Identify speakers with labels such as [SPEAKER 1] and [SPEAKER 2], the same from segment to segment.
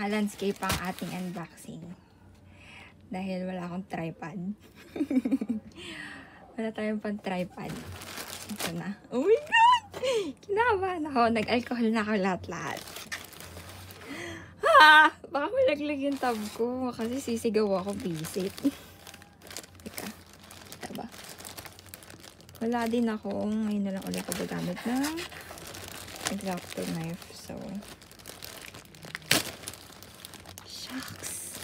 [SPEAKER 1] naka-landscape ang ating unboxing. Dahil wala akong tripod. wala tayong pang tripod. Ito na. Oh my God! Kinabahan ako. Nag-alcohol na ako lahat-lahat. Ah! Baka malaglag yung tab ko. Kasi sisigaw ako visit. Teka. Kita ba? Wala din ako. Ngayon na lang ulit ako gagamit ng exacto knife. So, shucks.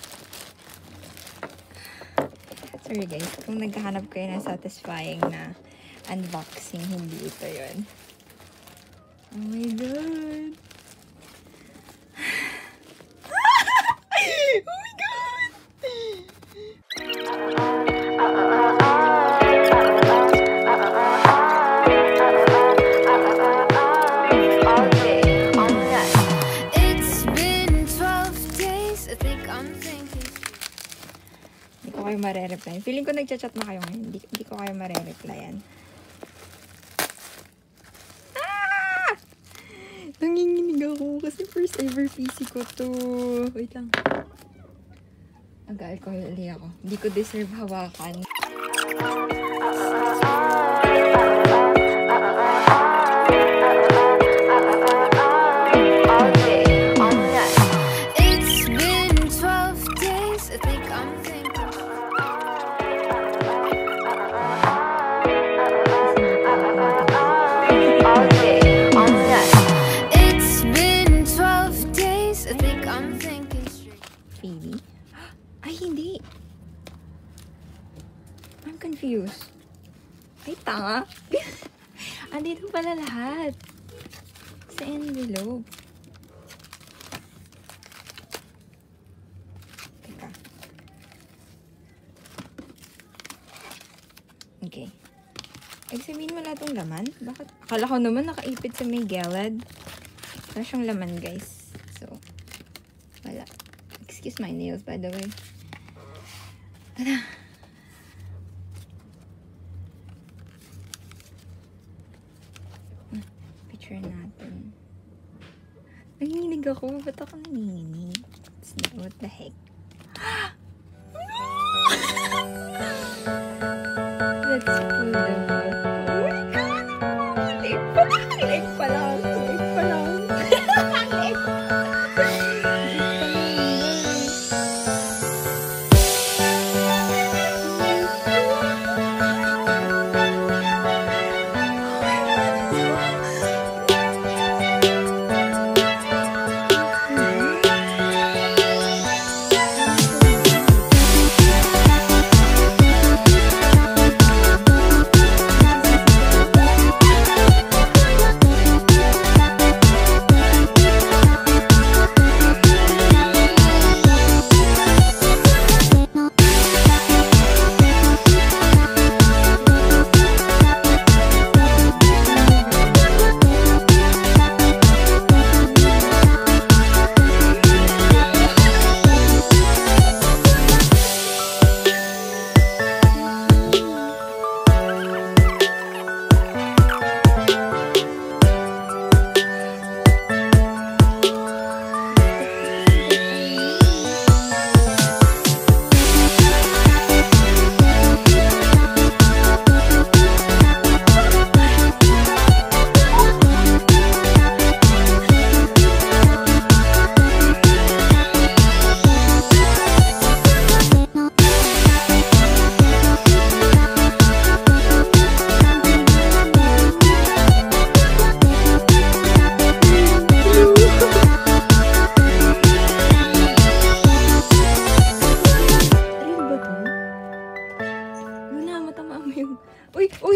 [SPEAKER 1] Sorry guys, kung naghahanap kayo ng satisfying na unboxing, hindi ito yon. Oh my god! Ko kayo marereply. Feeling ko nagchat-chat na kayo ngayon. Hindi, hindi ko kayo marereplyan. Ah! Nanginginig ako kasi first ever PC ko to. Wait lang. Nag-alcohol ako. Hindi ko deserve hawakan. Confused. Ay, tanga. Andito pala lahat. Sa envelope. Teka. Okay. Ay, sabihin wala tong laman? Bakit? Akala ko naman nakaipit sa may galad. Wala siyang laman, guys. So, wala. Excuse my nails, by the way. Tada! Nanginginig ako. Ba't ako not- What the heck? Let's pull them out. Oh my God! Leg pa lang! Leg pa lang! Leg pa lang! Leg Real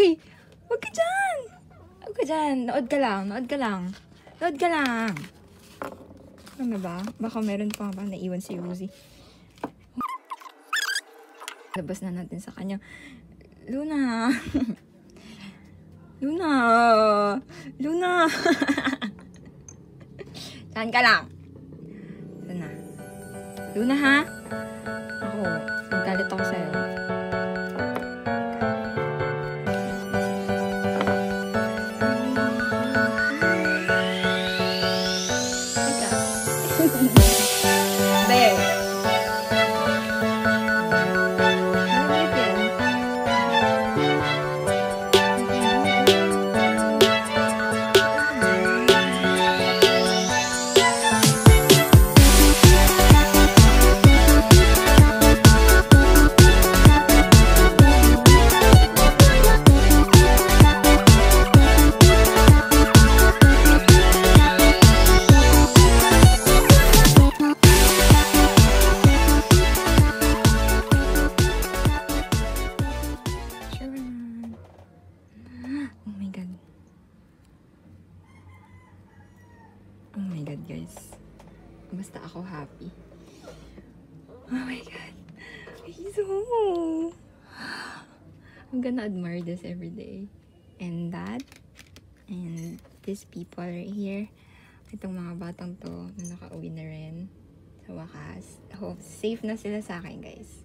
[SPEAKER 1] Uy! Huwag ka dyan! Huwag ka dyan. Nood ka lang. Nood ka lang. Nood ka lang. Ano ba? Baka meron pa ba naiwan si Rosie. Labas na natin sa kanya. Luna! Luna! Luna! Saan ka lang? Luna. Luna, ha? Ako, naggalit ako sa'yo. Cares. Basta ako happy. Oh my God. Izo! I'm gonna admire this every day. And that, and these people right here, itong mga batang to na nakauwi na rin sa wakas. Hope safe na sila sa akin, guys.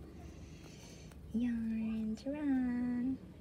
[SPEAKER 1] Yan. Charan!